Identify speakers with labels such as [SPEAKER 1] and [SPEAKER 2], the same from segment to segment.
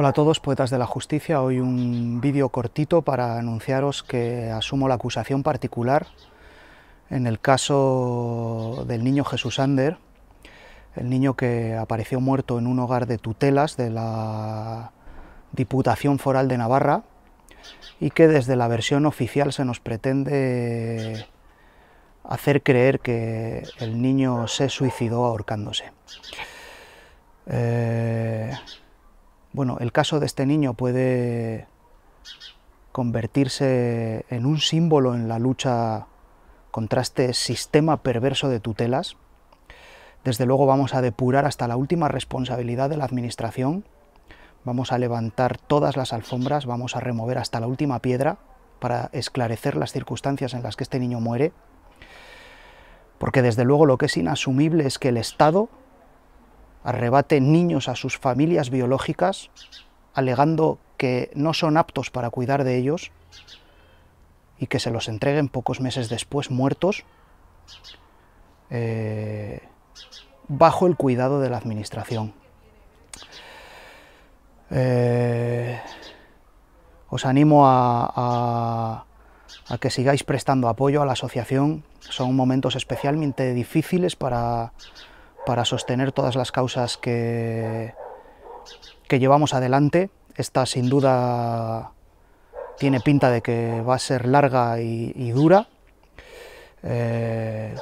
[SPEAKER 1] Hola a todos, poetas de la justicia. Hoy un vídeo cortito para anunciaros que asumo la acusación particular en el caso del niño Jesús Ander, el niño que apareció muerto en un hogar de tutelas de la Diputación Foral de Navarra y que desde la versión oficial se nos pretende hacer creer que el niño se suicidó ahorcándose. Eh, bueno, el caso de este niño puede convertirse en un símbolo en la lucha contra este sistema perverso de tutelas. Desde luego vamos a depurar hasta la última responsabilidad de la Administración, vamos a levantar todas las alfombras, vamos a remover hasta la última piedra para esclarecer las circunstancias en las que este niño muere, porque desde luego lo que es inasumible es que el Estado arrebate niños a sus familias biológicas, alegando que no son aptos para cuidar de ellos y que se los entreguen pocos meses después muertos eh, bajo el cuidado de la administración. Eh, os animo a, a que sigáis prestando apoyo a la asociación. Son momentos especialmente difíciles para, para sostener todas las causas que, que llevamos adelante. Esta sin duda tiene pinta de que va a ser larga y, dura. Eh,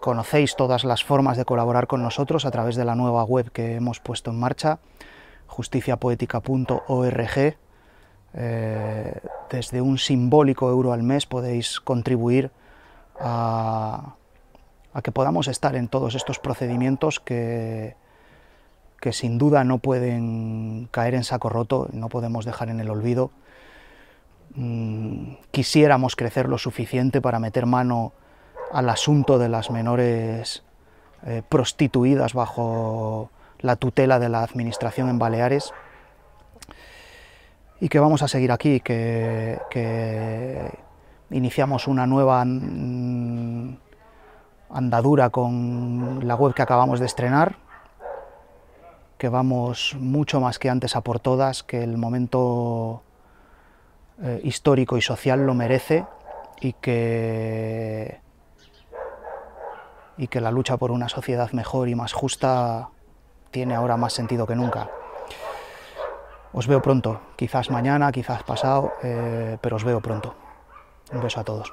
[SPEAKER 1] conocéis todas las formas de colaborar con nosotros a través de la nueva web que hemos puesto en marcha, justiciapoética.org. Eh, desde un simbólico euro al mes podéis contribuir a, a que podamos estar en todos estos procedimientos que, que sin duda no pueden caer en saco roto, no podemos dejar en el olvido. Mm, quisiéramos crecer lo suficiente para meter mano al asunto de las menores eh, prostituidas bajo la tutela de la administración en Baleares y que vamos a seguir aquí, que, iniciamos una nueva mm, andadura con la web que acabamos de estrenar, que vamos mucho más que antes a por todas, que el momento eh, histórico y social lo merece y que, y que la lucha por una sociedad mejor y más justa tiene ahora más sentido que nunca. Os veo pronto, quizás mañana, quizás pasado, eh, pero os veo pronto. Un beso a todos.